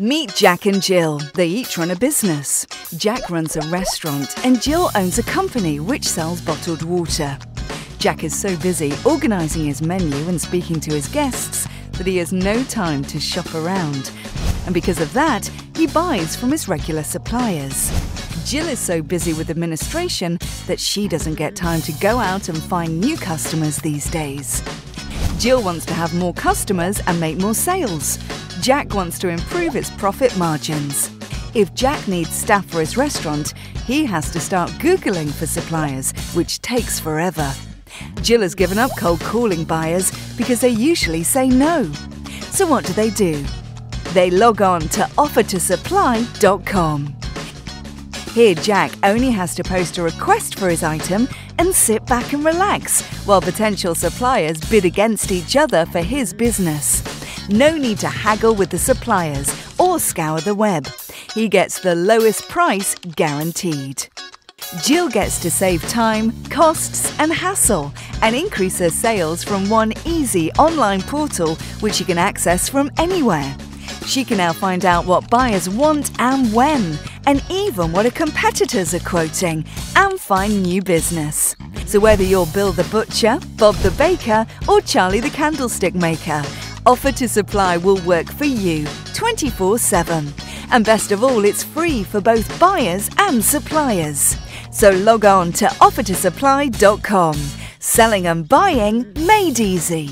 Meet Jack and Jill. They each run a business. Jack runs a restaurant and Jill owns a company which sells bottled water. Jack is so busy organising his menu and speaking to his guests that he has no time to shop around. And because of that, he buys from his regular suppliers. Jill is so busy with administration that she doesn't get time to go out and find new customers these days. Jill wants to have more customers and make more sales. Jack wants to improve its profit margins. If Jack needs staff for his restaurant, he has to start Googling for suppliers, which takes forever. Jill has given up cold calling buyers because they usually say no. So what do they do? They log on to offer2supply.com. Here, Jack only has to post a request for his item and sit back and relax while potential suppliers bid against each other for his business. No need to haggle with the suppliers or scour the web. He gets the lowest price guaranteed. Jill gets to save time, costs, and hassle and increase her sales from one easy online portal which she can access from anywhere. She can now find out what buyers want and when, and even what her competitors are quoting, and find new business. So, whether you're Bill the Butcher, Bob the Baker, or Charlie the Candlestick Maker, Offer2Supply will work for you 24 7. And best of all, it's free for both buyers and suppliers. So log on to offer2supply.com. Selling and buying made easy.